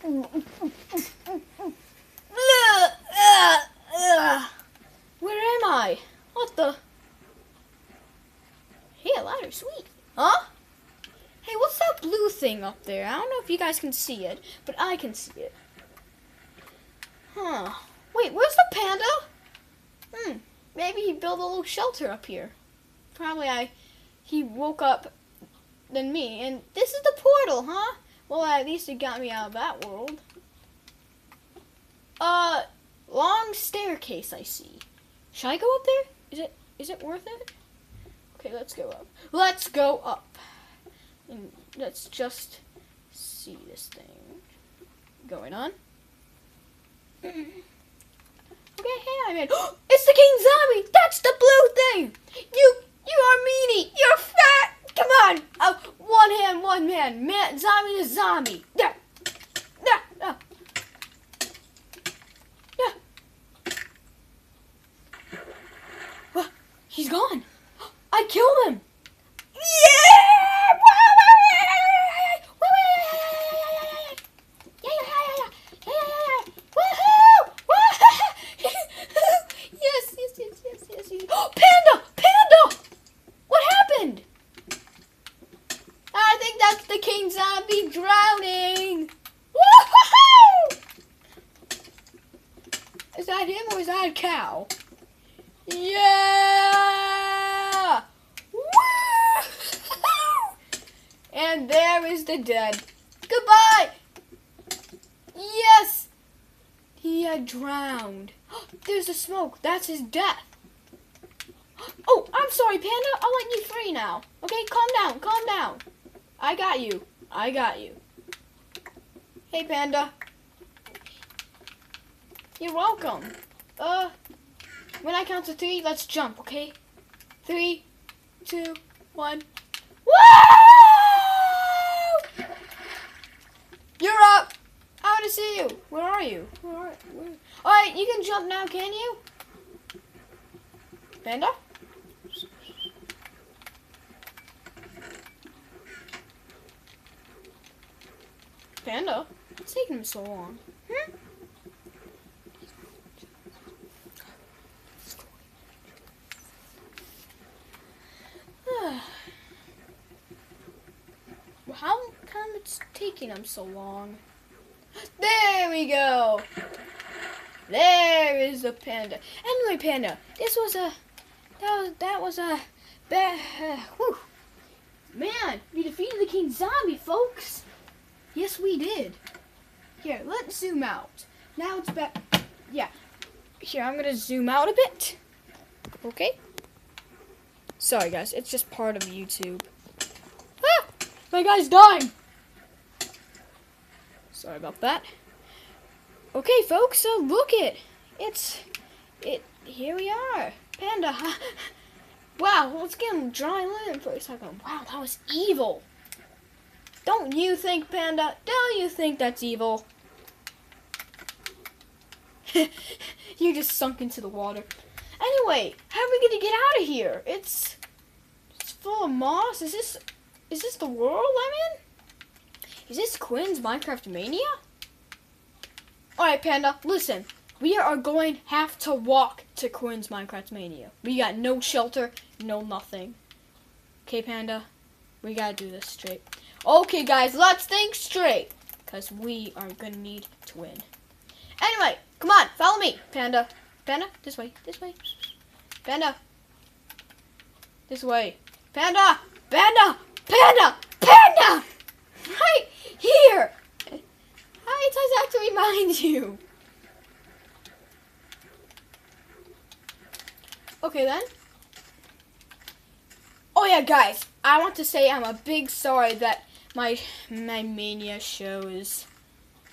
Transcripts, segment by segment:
Where am I? What the? Hey, a ladder, sweet. Huh? Hey, what's that blue thing up there? I don't know if you guys can see it, but I can see it. Huh. Wait, where's the panda? Hmm. Maybe he built a little shelter up here. Probably I he woke up than me, and this is the portal, huh? Well, at least it got me out of that world. Uh, long staircase I see. Should I go up there? Is it is it worth it? Okay, let's go up. Let's go up. And let's just see this thing going on. Okay, hey, I mean, it's the King Zombie. That's the blue thing. You, you are meanie. You're fat. Come on. Uh, one hand, one man. Man, zombie to zombie. Yeah, yeah, yeah. Yeah. What? He's gone. I killed him. Yes, yes, yes, yes, yes, yes. Panda! Panda! What happened? I think that's the king zombie drowning. Is that him or is that a cow? Yeah! And there is the dead. Goodbye! Yes! He had drowned. There's the smoke. That's his death. Oh, I'm sorry, Panda. I'll let you free now. Okay, calm down. Calm down. I got you. I got you. Hey, Panda. You're welcome. Uh, when I count to three, let's jump, okay? Three, two, one. Woo! You're up. I want to see you. Where are you? Where are where? All right, you can jump now, can you? Panda? Panda? It's taking him so long. Hmm? Well, How it's taking him so long? There we go. There is the panda. Anyway, panda, this was a that was that was a bad. Uh. Man, we defeated the king zombie, folks. Yes, we did. Here, let's zoom out. Now it's back. Yeah. Here, I'm gonna zoom out a bit. Okay. Sorry, guys. It's just part of YouTube. Ah! My guy's dying. Sorry about that. Okay, folks, so look it. It's it here we are. Panda. wow, let's get him dry in for a second. Wow, that was evil. Don't you think, Panda? Don't you think that's evil? you just sunk into the water. Anyway, how are we gonna get out of here? It's it's full of moss. Is this is this the world I'm in? Is this Quinn's Minecraft Mania? Alright, Panda, listen. We are going have to walk to Quinn's Minecraft Mania. We got no shelter, no nothing. Okay, Panda? We gotta do this straight. Okay, guys, let's think straight. Because we are gonna need to win. Anyway, come on, follow me, Panda. Panda, this way, this way. Panda. This way. Panda! Panda! Panda! Panda! Right here! I remind you. Okay then. Oh yeah, guys, I want to say I'm a big sorry that my my mania show is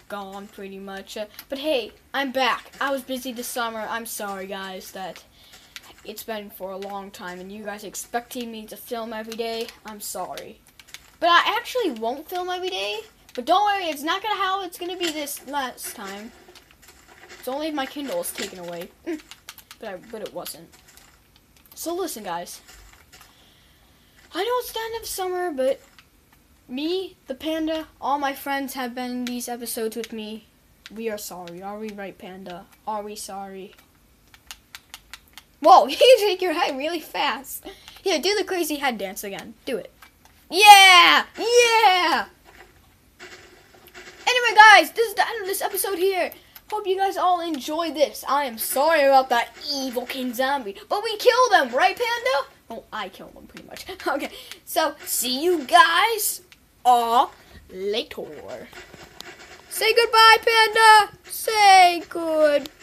gone pretty much. Uh, but hey, I'm back. I was busy this summer. I'm sorry, guys, that it's been for a long time and you guys expecting me to film every day. I'm sorry. But I actually won't film every day. But don't worry, it's not gonna how it's gonna be this last time. It's only my Kindle is taken away. Mm. but I, but it wasn't. So listen, guys. I know it's the end of summer, but me, the panda, all my friends have been in these episodes with me. We are sorry. Are we right, panda? Are we sorry? Whoa, you shake your head really fast. Yeah, do the crazy head dance again. Do it. Yeah! Yeah! Guys, this is the end of this episode here. Hope you guys all enjoy this. I am sorry about that evil king zombie, but we killed him, right, Panda? Well, I killed him pretty much. okay, so see you guys all later. Say goodbye, Panda. Say goodbye.